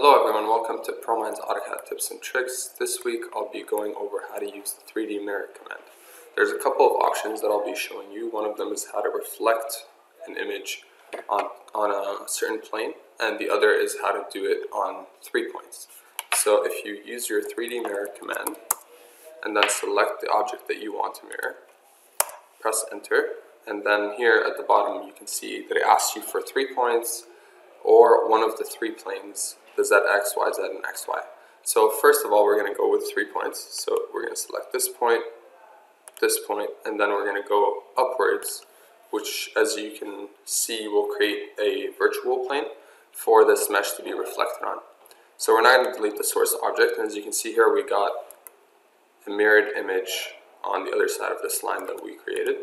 Hello everyone, welcome to Promine's AutoCAD tips and tricks. This week I'll be going over how to use the 3D mirror command. There's a couple of options that I'll be showing you. One of them is how to reflect an image on, on a certain plane and the other is how to do it on three points. So if you use your 3D mirror command and then select the object that you want to mirror, press enter and then here at the bottom you can see that it asks you for three points or one of the three planes, the z, x, y, z, and xy. So first of all, we're going to go with three points. So we're going to select this point, this point, and then we're going to go upwards, which as you can see will create a virtual plane for this mesh to be reflected on. So we're not going to delete the source object, and as you can see here, we got a mirrored image on the other side of this line that we created.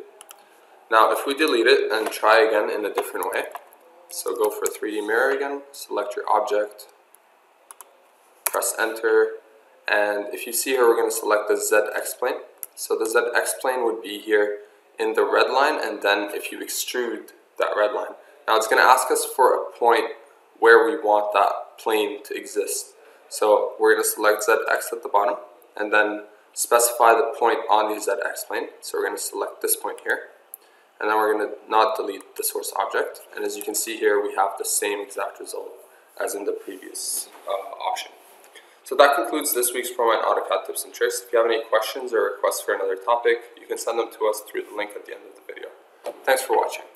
Now, if we delete it and try again in a different way, so go for 3D mirror again, select your object, press enter, and if you see here, we're going to select the ZX plane. So the ZX plane would be here in the red line, and then if you extrude that red line. Now it's going to ask us for a point where we want that plane to exist. So we're going to select ZX at the bottom, and then specify the point on the ZX plane. So we're going to select this point here and then we're going to not delete the source object. And as you can see here, we have the same exact result as in the previous uh, option. So that concludes this week's Promine AutoCAD tips and tricks. If you have any questions or requests for another topic, you can send them to us through the link at the end of the video. Thanks for watching.